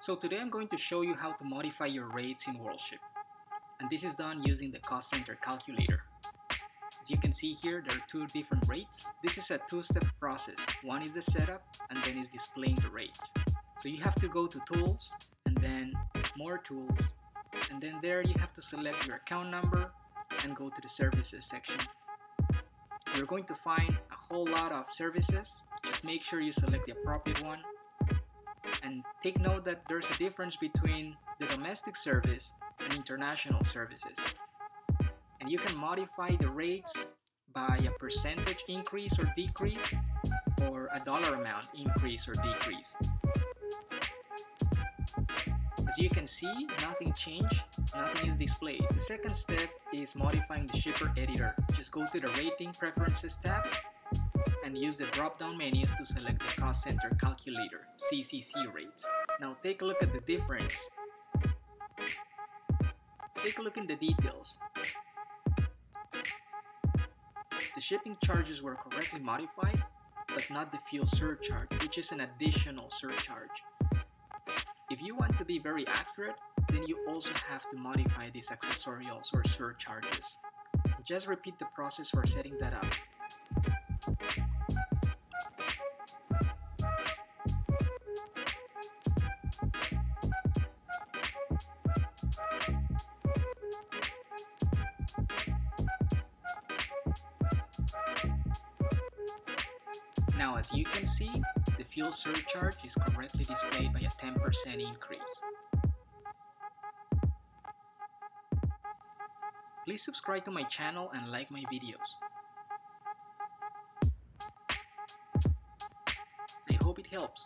So today I'm going to show you how to modify your rates in WorldShip. And this is done using the cost center calculator. As you can see here, there are two different rates. This is a two-step process. One is the setup and then is displaying the rates. So you have to go to tools and then more tools. And then there you have to select your account number and go to the services section. You're going to find a whole lot of services. Just make sure you select the appropriate one and take note that there's a difference between the domestic service and international services. And you can modify the rates by a percentage increase or decrease or a dollar amount increase or decrease. As you can see, nothing changed, nothing is displayed. The second step is modifying the shipper editor. Just go to the rating preferences tab and use the drop-down menus to select the cost center calculator, CCC rates. Now take a look at the difference. Take a look in the details. The shipping charges were correctly modified, but not the fuel surcharge, which is an additional surcharge. If you want to be very accurate, then you also have to modify these accessorials or surcharges. Just repeat the process for setting that up. Now as you can see, the fuel surcharge is correctly displayed by a 10% increase. Please subscribe to my channel and like my videos. I hope it helps.